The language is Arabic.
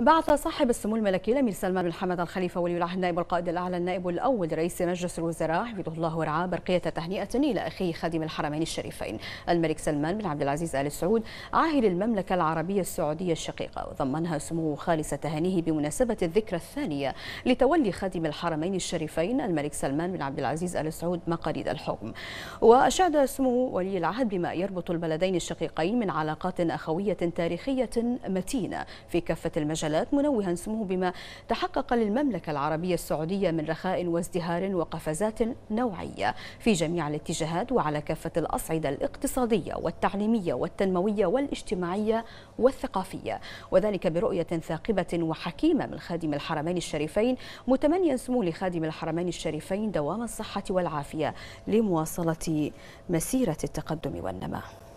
بعث صاحب السمو الملكي الأمير سلمان بن حمد الخليفة ولي العهد نائب القائد الأعلى النائب الأول لرئيس مجلس الوزراء حفظه الله ورعاه برقية تهنئة إلى أخيه خادم الحرمين الشريفين. الملك سلمان بن عبد العزيز آل سعود عاهل المملكة العربية السعودية الشقيقة. وضمنها سموه خالص تهانيه بمناسبة الذكرى الثانية لتولي خادم الحرمين الشريفين الملك سلمان بن عبد العزيز آل سعود مقاليد الحكم. وأشاد سمو ولي العهد بما يربط البلدين الشقيقين من علاقات أخوية تاريخية متينة في كافة المجالات المجالات منوها سموه بما تحقق للمملكة العربية السعودية من رخاء وازدهار وقفزات نوعية في جميع الاتجاهات وعلى كافة الأصعدة الاقتصادية والتعليمية والتنموية والاجتماعية والثقافية. وذلك برؤية ثاقبة وحكيمة من خادم الحرمين الشريفين متمنيا سمو لخادم الحرمين الشريفين دوام الصحة والعافية لمواصلة مسيرة التقدم والنماء